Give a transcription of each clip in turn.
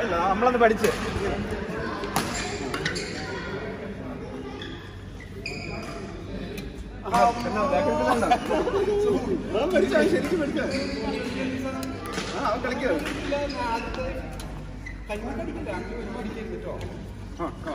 അല്ല നമ്മളന്ന് പഠിച്ച് ശരിക്കും പഠിക്കാം ആ അവൻ കളിക്കാം കഞ്ഞി ആ ആ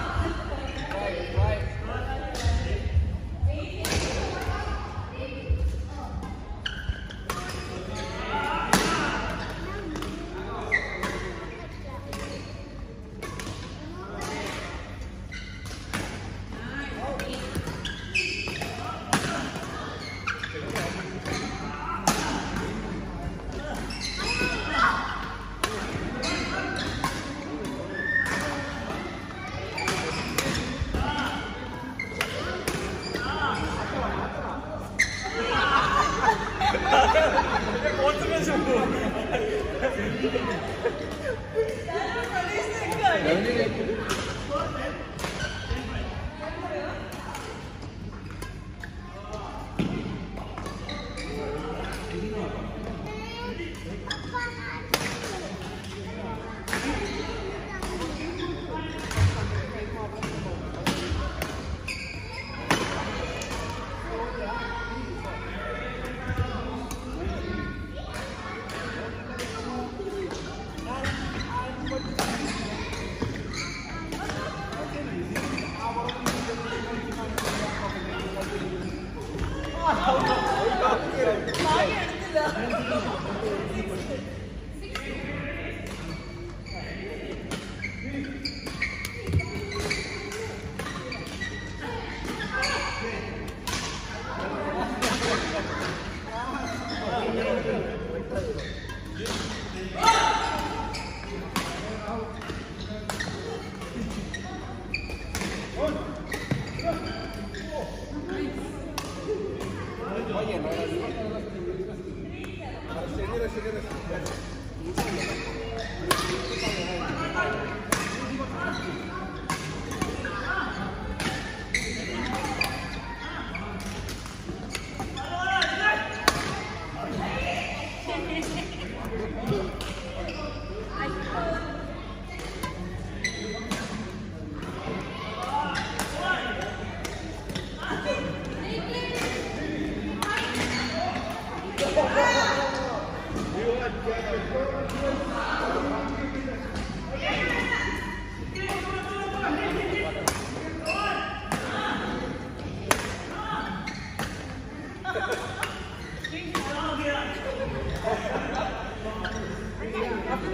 Gracias.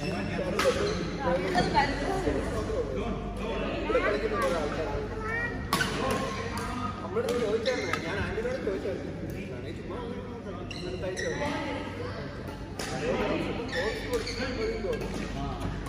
അമ്മയോട് ചോദിച്ചായിരുന്നു ഞാൻ ആന്റിനോട് ചോദിച്ചായിരുന്നു ചുമ്മാ നിർത്തായി ചോദിച്ചു